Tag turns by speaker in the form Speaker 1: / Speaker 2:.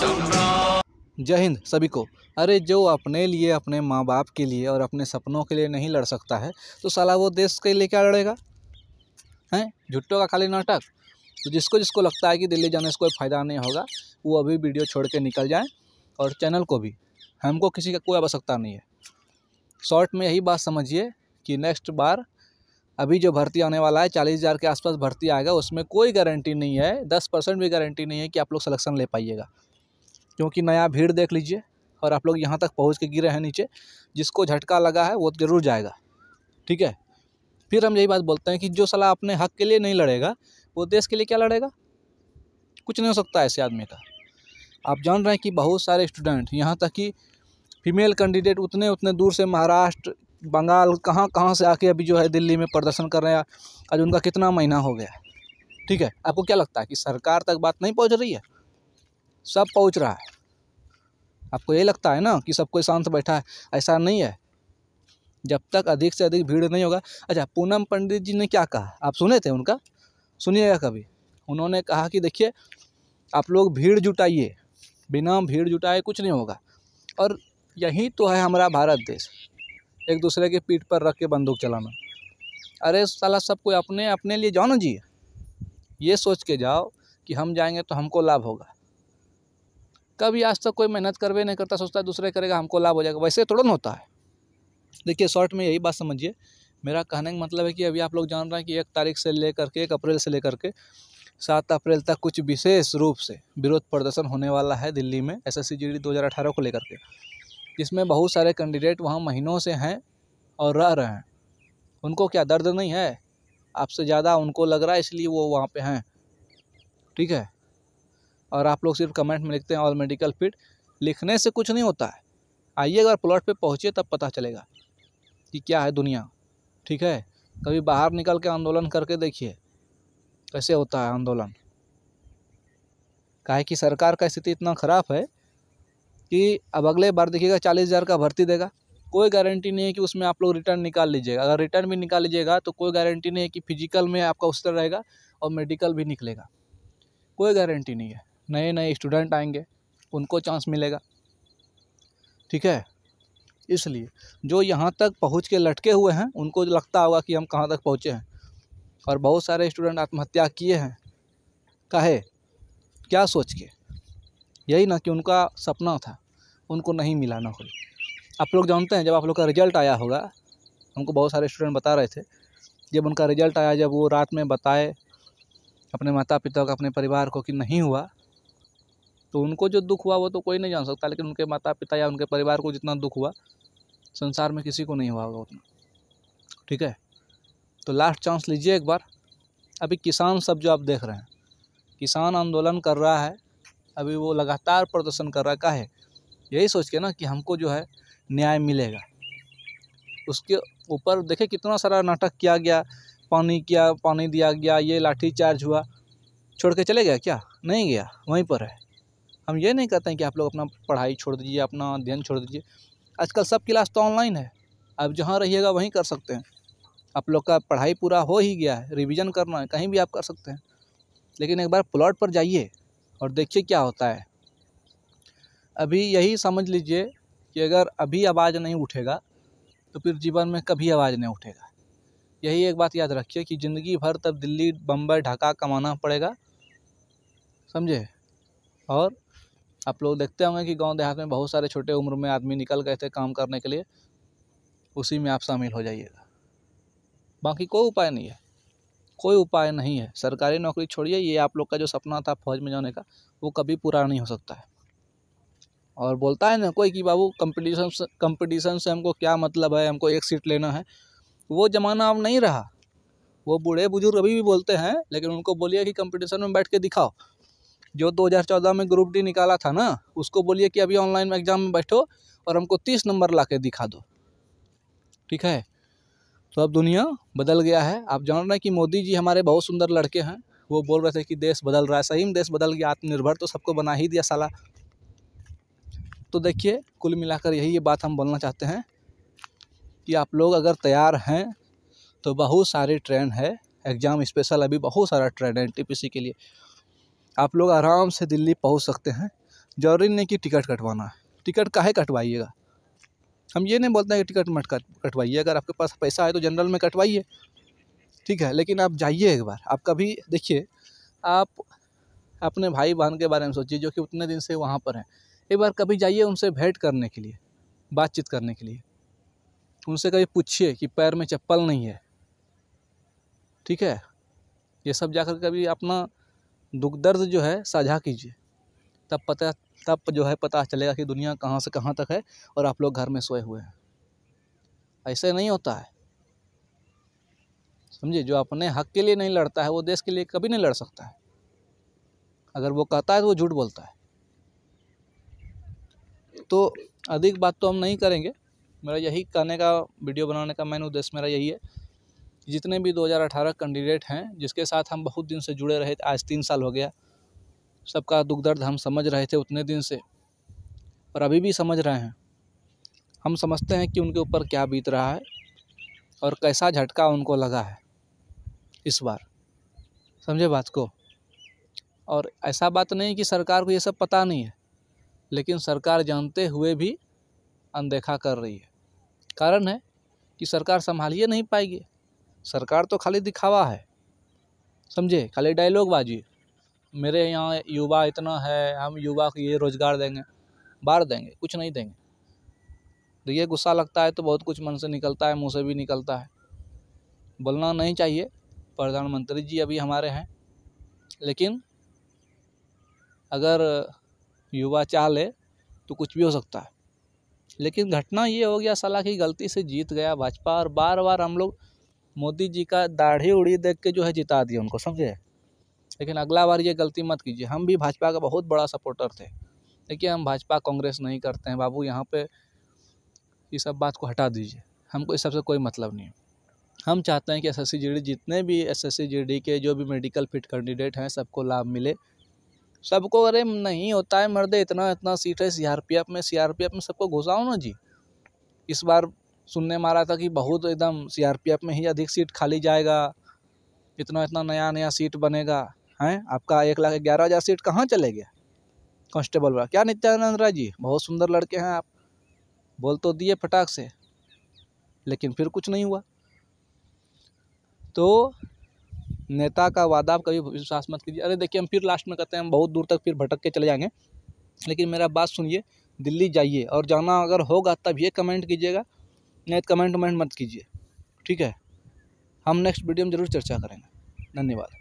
Speaker 1: जय हिंद सभी को। अरे जो अपने लिए, अपने माँ बाप के लिए और अपने सपनों के लिए नहीं लड़ सकता है तो साला वो देश के लिए क्या लड़ेगा? हैं? झुट्टो का खाली नाटक। तो जिसको जिसको लगता है कि दिल्ली जाने से कोई फ़ायदा नहीं होगा, वो अभी वीडियो छोड़ के निकल जाए और चैनल को भी। हमको किसी का कोई आवश्यकता नहीं है। शॉर्ट में यही बात समझिए कि नेक्स्ट बार अभी जो भर्ती आने वाला है, चालीस हज़ार के आसपास भर्ती आएगा, उसमें कोई गारंटी नहीं है, दस परसेंट भी गारंटी नहीं है कि आप लोग सिलेक्शन ले पाइएगा। क्योंकि नया भीड़ देख लीजिए और आप लोग यहाँ तक पहुँच के गिरे हैं नीचे, जिसको झटका लगा है वो ज़रूर जाएगा। ठीक है? फिर हम यही बात बोलते हैं कि जो सलाह अपने हक के लिए नहीं लड़ेगा, वो देश के लिए क्या लड़ेगा? कुछ नहीं हो सकता ऐसे आदमी का। आप जान रहे हैं कि बहुत सारे स्टूडेंट यहाँ तक कि फीमेल कैंडिडेट उतने उतने दूर से महाराष्ट्र, बंगाल, कहाँ कहाँ से आके अभी जो है दिल्ली में प्रदर्शन कर रहे हैं, आज उनका कितना महीना हो गया ठीक है? आपको क्या लगता है कि सरकार तक बात नहीं पहुँच रही है? सब पहुँच रहा है। आपको ये लगता है ना कि सब कोई शांत बैठा है? ऐसा नहीं है। जब तक अधिक से अधिक भीड़ नहीं होगा। अच्छा पूनम पंडित जी ने क्या कहा? आप सुने थे उनका? सुनिएगा कभी। उन्होंने कहा कि देखिए, आप लोग भीड़ जुटाइए। बिना भीड़ जुटाए कुछ नहीं होगा। और यही तो है हमारा भारत देश। एक दूसरे के पीठ पर रख के बंदूक चलाना। अरे साला, सब कोई अपने अपने लिए जाओ ना जी। ये सोच के जाओ कि हम जाएँगे तो हमको लाभ होगा। कभी आज तक कोई मेहनत करवे नहीं करता, सोचता है दूसरे करेगा, हमको लाभ हो जाएगा। वैसे थोड़ा होता है। देखिए, शॉर्ट में यही बात समझिए। मेरा कहने का मतलब है कि अभी आप लोग जान रहे हैं कि एक तारीख से लेकर के, एक अप्रैल से लेकर के, सात अप्रैल तक कुछ विशेष रूप से विरोध प्रदर्शन होने वाला है दिल्ली में एस एस को लेकर के। जिसमें बहुत सारे कैंडिडेट वहाँ महीनों से हैं और रह रहे हैं। उनको क्या दर्द नहीं है? आपसे ज़्यादा उनको लग रहा है, इसलिए वो वहाँ पे हैं। ठीक है? और आप लोग सिर्फ़ कमेंट में लिखते हैं ऑल मेडिकल फिट लिखने से कुछ नहीं होता है। आइए अगर प्लॉट पे पहुँचिए, तब पता चलेगा कि क्या है दुनिया। ठीक है? कभी बाहर निकल के आंदोलन करके देखिए, कैसे होता है आंदोलन। काहे कि सरकार का स्थिति इतना ख़राब है कि अब अगले बार देखिएगा चालीस हज़ार का भर्ती देगा। कोई गारंटी नहीं है कि उसमें आप लोग रिटर्न निकाल लीजिएगा। अगर रिटर्न भी निकाल लीजिएगा तो कोई गारंटी नहीं है कि फ़िज़िकल में आपका उस तरह रहेगा और मेडिकल भी निकलेगा। कोई गारंटी नहीं है। नए नए स्टूडेंट आएँगे, उनको चांस मिलेगा। ठीक है? इसलिए जो यहाँ तक पहुँच के लटके हुए हैं, उनको लगता होगा कि हम कहाँ तक पहुँचे हैं। और बहुत सारे स्टूडेंट आत्महत्या किए हैं। काहे? क्या सोच के? यही ना कि उनका सपना था, उनको नहीं मिला नौकरी। आप लोग जानते हैं, जब आप लोग का रिज़ल्ट आया होगा, हमको बहुत सारे स्टूडेंट बता रहे थे, जब उनका रिज़ल्ट आया, जब वो रात में बताए अपने माता पिता को, अपने परिवार को कि नहीं हुआ तो उनको जो दुख हुआ वो तो कोई नहीं जान सकता, लेकिन उनके माता पिता या उनके परिवार को जितना दुख हुआ, संसार में किसी को नहीं हुआ होगा उतना। ठीक है? तो लास्ट चांस लीजिए एक बार। अभी किसान सब जो आप देख रहे हैं, किसान आंदोलन कर रहा है, अभी वो लगातार प्रदर्शन कर रहा है यही सोच के ना कि हमको जो है न्याय मिलेगा। उसके ऊपर देखे कितना सारा नाटक किया गया, पानी किया, पानी दिया गया, ये लाठी चार्ज हुआ, छोड़ के चले गया क्या? नहीं गया, वहीं पर है। हम ये नहीं कहते हैं कि आप लोग अपना पढ़ाई छोड़ दीजिए, अपना अध्ययन छोड़ दीजिए। आजकल सब क्लास तो ऑनलाइन है। आप जहाँ रहिएगा वहीं कर सकते हैं। आप लोग का पढ़ाई पूरा हो ही गया है। रिवीजन करना है, कहीं भी आप कर सकते हैं। लेकिन एक बार प्लॉट पर जाइए और देखिए क्या होता है। अभी यही समझ लीजिए कि अगर अभी आवाज़ नहीं उठेगा तो फिर जीवन में कभी आवाज़ नहीं उठेगा। यही एक बात याद रखिए कि ज़िंदगी भर तब दिल्ली, बम्बई, ढाका कमाना पड़ेगा। समझे? और आप लोग देखते होंगे कि गाँव देहात में बहुत सारे छोटे उम्र में आदमी निकल गए थे काम करने के लिए। उसी में आप शामिल हो जाइएगा। बाकी कोई उपाय नहीं है। कोई उपाय नहीं है। सरकारी नौकरी छोड़िए, ये आप लोग का जो सपना था फौज में जाने का, वो कभी पूरा नहीं हो सकता है। और बोलता है ना कोई कि बाबू कंपटीशन कंपटीशन से हमको क्या मतलब है? हमको एक सीट लेना है। वो ज़माना अब नहीं रहा। वो बूढ़े बुज़ुर्ग अभी भी बोलते हैं, लेकिन उनको बोलिए कि कंपटीशन में बैठ के दिखाओ। जो 2014 में ग्रुप डी निकाला था ना, उसको बोलिए कि अभी ऑनलाइन एग्ज़ाम में बैठो और हमको तीस नंबर ला के दिखा दो। ठीक है? तो अब दुनिया बदल गया है। आप जान रहे हैं कि मोदी जी हमारे बहुत सुंदर लड़के हैं। वो बोल रहे थे कि देश बदल रहा है। सही में देश बदल गया, आत्मनिर्भर तो सबको बना ही दिया साला। तो देखिए, कुल मिलाकर यही ये बात हम बोलना चाहते हैं कि आप लोग अगर तैयार हैं तो बहुत सारी ट्रेन है। एग्ज़ाम स्पेशल अभी बहुत सारा ट्रेन है एन के लिए। आप लोग आराम से दिल्ली पहुँच सकते हैं। ज़रूरी नहीं कि टिकट कटवाना है। टिकट काहे कटवाइएगा? हम ये नहीं बोलते हैं कि टिकट मत कटवाइए। अगर आपके पास पैसा है तो जनरल में कटवाइए। ठीक है, लेकिन आप जाइए एक बार। आप कभी देखिए, आप अपने भाई बहन के बारे में सोचिए, जो कि उतने दिन से वहाँ पर हैं। एक बार कभी जाइए उनसे भेंट करने के लिए, बातचीत करने के लिए। उनसे कभी पूछिए कि पैर में चप्पल नहीं है। ठीक है? ये सब जाकर कभी अपना दुख दर्द जो है, साझा कीजिए। तब पता, तब जो है पता चलेगा कि दुनिया कहाँ से कहाँ तक है और आप लोग घर में सोए हुए हैं। ऐसे नहीं होता है। समझिए जो अपने हक के लिए नहीं लड़ता है, वो देश के लिए कभी नहीं लड़ सकता है। अगर वो कहता है तो वो झूठ बोलता है। तो अधिक बात तो हम नहीं करेंगे। मेरा यही कहने का, वीडियो बनाने का मेन उद्देश्य मेरा यही है जितने भी 2018 कैंडिडेट हैं, जिसके साथ हम बहुत दिन से जुड़े रहे आज तीन साल हो गया। सबका दुख दर्द हम समझ रहे थे उतने दिन से और अभी भी समझ रहे हैं। हम समझते हैं कि उनके ऊपर क्या बीत रहा है और कैसा झटका उनको लगा है इस बार। समझे बात को? और ऐसा बात नहीं कि सरकार को ये सब पता नहीं है, लेकिन सरकार जानते हुए भी अनदेखा कर रही है। कारण है कि सरकार संभालिए नहीं पाएगी। सरकार तो खाली दिखावा है। समझे? खाली डायलॉग बाजी मेरे यहाँ युवा इतना है, हम युवा को ये रोज़गार देंगे बार देंगे, कुछ नहीं देंगे। तो ये गुस्सा लगता है तो बहुत कुछ मन से निकलता है, मुँह से भी निकलता है। बोलना नहीं चाहिए। प्रधानमंत्री जी अभी हमारे हैं। लेकिन अगर युवा चाह ले तो कुछ भी हो सकता है। लेकिन घटना ये हो गया, साला की गलती से जीत गया, भाजपा और बार बार हम लोग मोदी जी का दाढ़ी उड़ी देख के जो है जिता दिया उनको, समझे? लेकिन अगला बार ये गलती मत कीजिए, हम भी भाजपा का बहुत बड़ा सपोर्टर थे। देखिए, हम भाजपा कांग्रेस नहीं करते हैं, बाबू, यहाँ पे ये सब बात को हटा दीजिए, हमको इस सबसे कोई मतलब नहीं हम चाहते हैं कि एस एस जितने भी एस एस के जो भी मेडिकल फिट कैंडिडेट हैं, सबको लाभ मिले। सबको अरे नहीं होता है, मर्दे, इतना इतना सीट है सीआरपीएफ में सीआरपीएफ में सबको घुसाओ ना जी। इस बार सुनने में आ रहा था कि बहुत एकदम सीआरपीएफ में ही अधिक सीट खाली जाएगा। इतना इतना नया नया सीट बनेगा। हैं? आपका एक लाख ग्यारह हज़ार सीट कहाँ चले गया कांस्टेबल वाला। क्या नित्यानंद राय जी, बहुत सुंदर लड़के हैं आप। बोल तो दिए फटाक से, लेकिन फिर कुछ नहीं हुआ। तो नेता का वादा आप कभी विश्वास मत कीजिए। अरे देखिए, हम फिर लास्ट में कहते हैं, हम बहुत दूर तक फिर भटक के चले जाएँगे। लेकिन मेरा बात सुनिए, दिल्ली जाइए। और जाना अगर होगा, तब ये कमेंट कीजिएगा नहीं तो कमेंट वमेंट मत कीजिए। ठीक है? हम नेक्स्ट वीडियो में ज़रूर चर्चा करेंगे। धन्यवाद।